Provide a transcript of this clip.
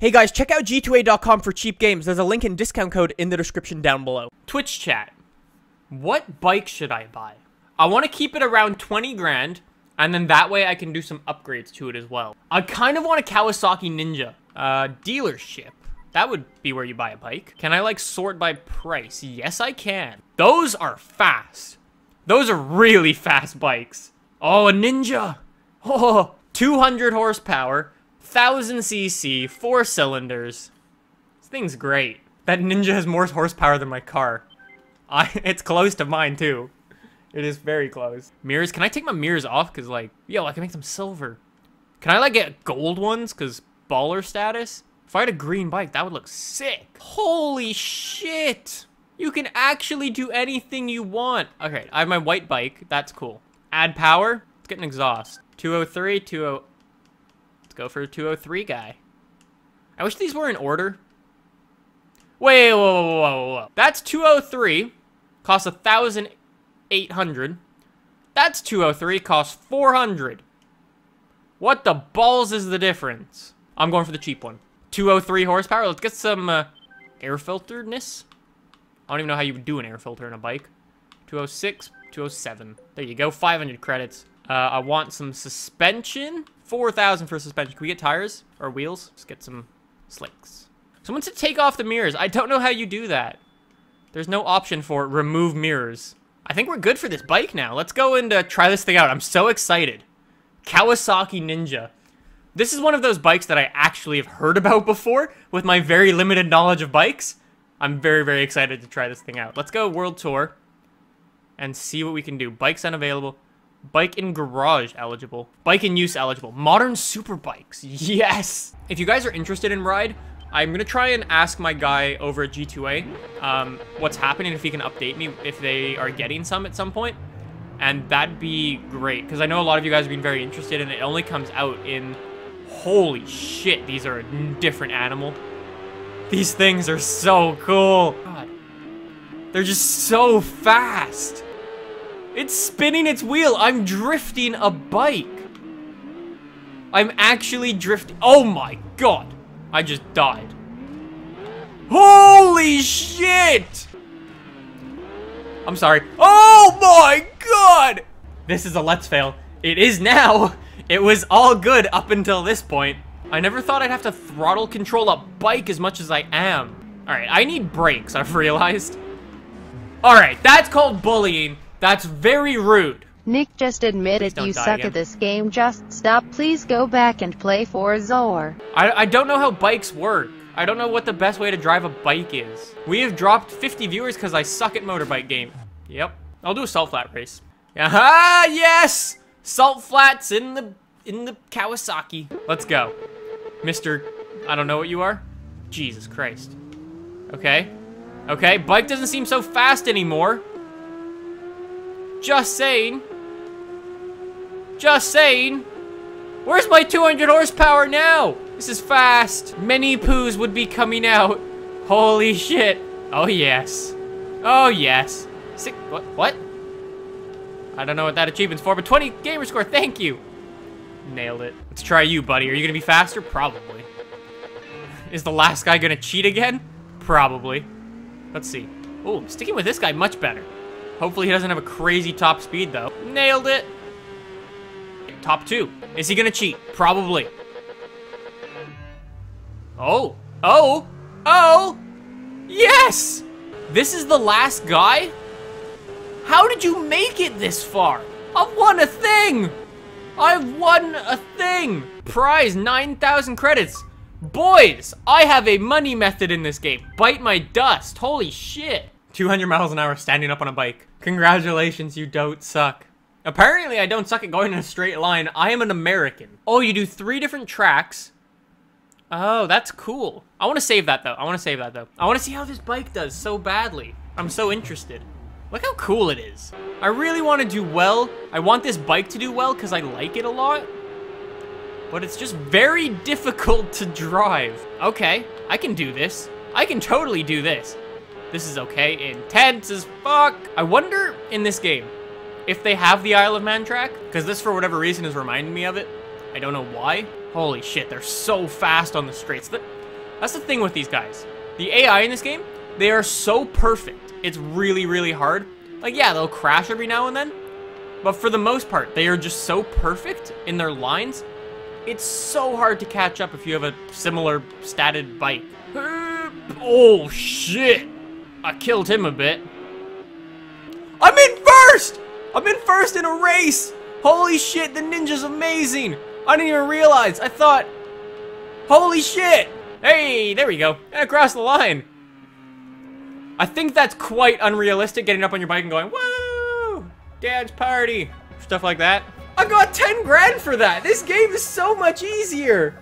Hey guys, check out g2a.com for cheap games. There's a link and discount code in the description down below. Twitch chat. What bike should I buy? I want to keep it around 20 grand, and then that way I can do some upgrades to it as well. I kind of want a Kawasaki Ninja. Uh, dealership. That would be where you buy a bike. Can I, like, sort by price? Yes, I can. Those are fast. Those are really fast bikes. Oh, a Ninja. Oh, 200 horsepower, 1000 cc, four cylinders. This thing's great. That Ninja has more horsepower than my car. I, it's close to mine too. It is very close. Mirrors, can I take my mirrors off? Cause like, yo, I can make them silver. Can I like get gold ones? Cause baller status? If I had a green bike, that would look sick. Holy shit. You can actually do anything you want. Okay, I have my white bike. That's cool. Add power. Let's get an exhaust. 203, 20... Go for a 203 guy. I wish these were in order. Wait, whoa, whoa, whoa, whoa. That's 203. Costs 1,800. That's 203. Costs 400. What the balls is the difference? I'm going for the cheap one. 203 horsepower. Let's get some uh, air filteredness. I don't even know how you would do an air filter in a bike. 206, 207. There you go, 500 credits. Uh, I want some suspension. 4,000 for suspension. Can we get tires or wheels? Let's get some slicks. Someone to take off the mirrors. I don't know how you do that. There's no option for remove mirrors. I think we're good for this bike now. Let's go and uh, try this thing out. I'm so excited. Kawasaki Ninja. This is one of those bikes that I actually have heard about before with my very limited knowledge of bikes. I'm very, very excited to try this thing out. Let's go World Tour and see what we can do. Bikes unavailable. Bike in garage eligible. Bike in use eligible. Modern super bikes. Yes! If you guys are interested in Ride, I'm going to try and ask my guy over at G2A um, what's happening, if he can update me if they are getting some at some point. And that'd be great, because I know a lot of you guys have been very interested, and it only comes out in... Holy shit, these are a different animal. These things are so cool. God. They're just so fast. It's spinning its wheel. I'm drifting a bike. I'm actually drifting. Oh my god. I just died. Holy shit! I'm sorry. Oh my god! This is a let's fail. It is now. It was all good up until this point. I never thought I'd have to throttle control a bike as much as I am. Alright, I need brakes, I've realized. Alright, that's called bullying. That's very rude. Nick just admitted you suck again. at this game. Just stop. Please go back and play Forza. I, I don't know how bikes work. I don't know what the best way to drive a bike is. We have dropped 50 viewers because I suck at motorbike game. Yep. I'll do a salt flat race. Aha! Yes! Salt flats in the in the Kawasaki. Let's go. Mr. I don't know what you are. Jesus Christ. Okay. Okay, bike doesn't seem so fast anymore. Just saying. Just saying. Where's my 200 horsepower now? This is fast. Many poos would be coming out. Holy shit. Oh, yes. Oh, yes. Six, what? What? I don't know what that achievement's for, but 20 gamer score, thank you. Nailed it. Let's try you, buddy. Are you gonna be faster? Probably. Is the last guy gonna cheat again? Probably. Let's see. Oh, sticking with this guy much better. Hopefully he doesn't have a crazy top speed, though. Nailed it. Top two. Is he gonna cheat? Probably. Oh. Oh. Oh. Yes! This is the last guy? How did you make it this far? I've won a thing! I've won a thing! Prize 9,000 credits. Boys, I have a money method in this game. Bite my dust. Holy shit. 200 miles an hour standing up on a bike. Congratulations, you don't suck. Apparently, I don't suck at going in a straight line. I am an American. Oh, you do three different tracks. Oh, that's cool. I want to save that, though. I want to save that, though. I want to see how this bike does so badly. I'm so interested. Look how cool it is. I really want to do well. I want this bike to do well because I like it a lot. But it's just very difficult to drive. Okay, I can do this. I can totally do this. This is okay. Intense as fuck. I wonder in this game if they have the Isle of Man track. Because this, for whatever reason, is reminding me of it. I don't know why. Holy shit, they're so fast on the straights. That's the thing with these guys. The AI in this game, they are so perfect. It's really, really hard. Like, yeah, they'll crash every now and then. But for the most part, they are just so perfect in their lines. It's so hard to catch up if you have a similar statted bike. Oh, shit. I killed him a bit. I'm in first! I'm in first in a race! Holy shit, the ninja's amazing! I didn't even realize. I thought, holy shit! Hey, there we go. And across the line. I think that's quite unrealistic, getting up on your bike and going, woo! Dad's party. Stuff like that. I got 10 grand for that! This game is so much easier!